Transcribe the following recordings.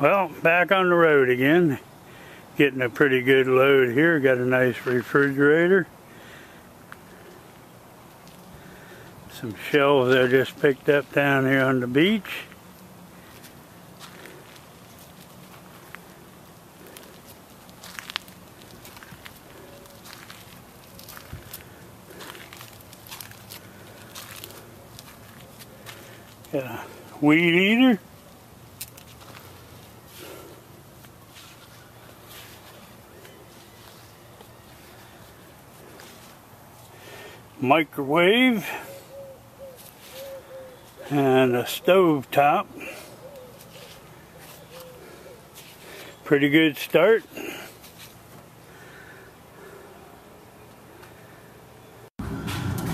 Well, back on the road again. Getting a pretty good load here. Got a nice refrigerator. Some shelves I just picked up down here on the beach. Got a weed eater. Microwave and a stove top. Pretty good start.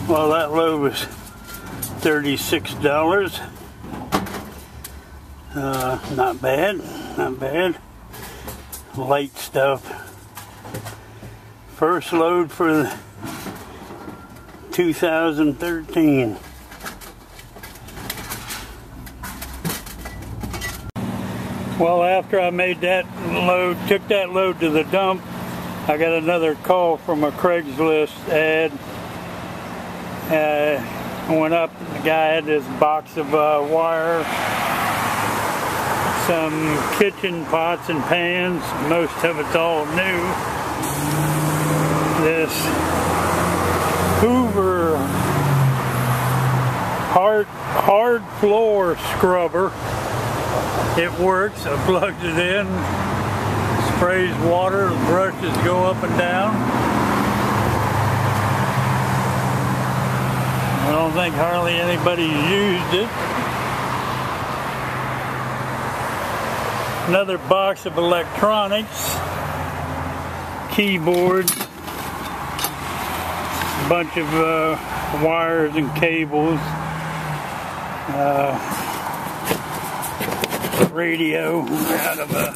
Well, that load was $36. Uh, not bad, not bad. Light stuff. First load for the 2013. Well, after I made that load, took that load to the dump, I got another call from a Craigslist ad. Uh, went up, the guy had this box of uh, wire, some kitchen pots and pans, most of it's all new. This Hoover hard hard floor scrubber. It works. I plugged it in, sprays water, the brushes go up and down. I don't think hardly anybody used it. Another box of electronics, keyboard, bunch of uh, wires and cables. Uh, radio out of a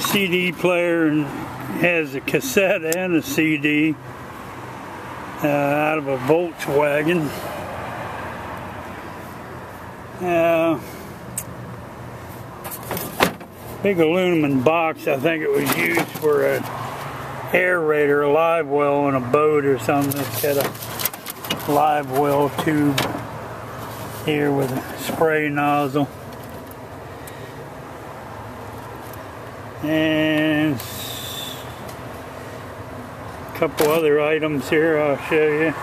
CD player and has a cassette and a CD uh, out of a Volkswagen. Uh, big aluminum box. I think it was used for a aerator, a live well on a boat or something. It's got a live well tube here with a spray nozzle. And a couple other items here I'll show you.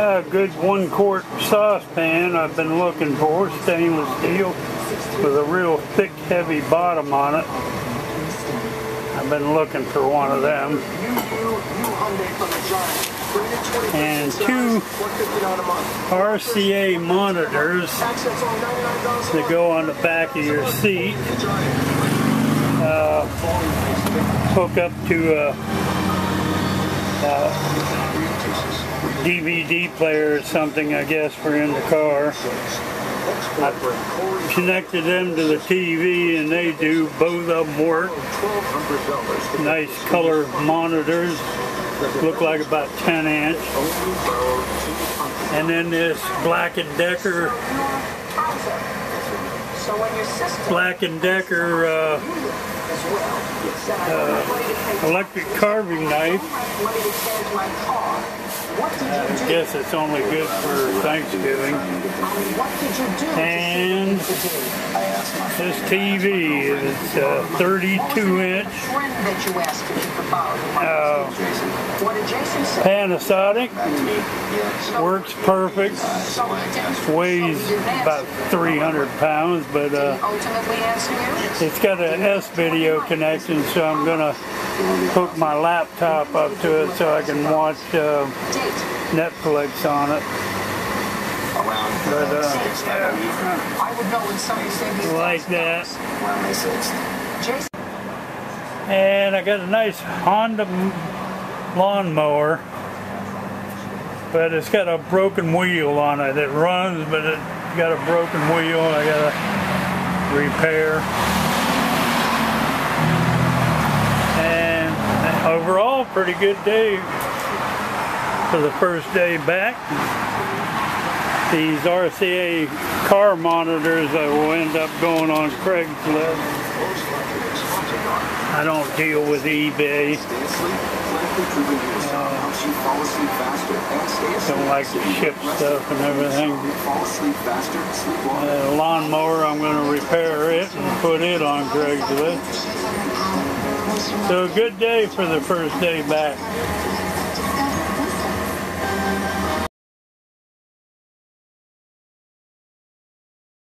A good one quart saucepan I've been looking for, stainless steel with a real thick, heavy bottom on it. I've been looking for one of them. And two RCA monitors that go on the back of your seat. Uh, hook up to a, a DVD player or something, I guess, for in the car. Connected them to the TV and they do, both of them work. Nice color monitors, look like about 10 inch. And then this Black & Decker Black & Decker uh, uh, electric carving knife. Guess it's only good for Thanksgiving. And this TV is uh, 32 inch uh, Panasonic. Works perfect. Weighs about 300 pounds, but uh, it's got an S-video connection, so I'm going to hook my laptop up to it so I can watch uh, Netflix on it. Around But, uh, like that. And I got a nice Honda lawnmower, but it's got a broken wheel on it. It runs, but it got a broken wheel. I got to repair. And overall, pretty good day for the first day back. these RCA car monitors that will end up going on Craigslist. I don't deal with eBay. Don't like to ship stuff and everything. Uh, lawnmower, I'm going to repair it and put it on Craigslist. So a good day for the first day back.